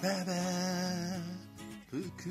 ババ福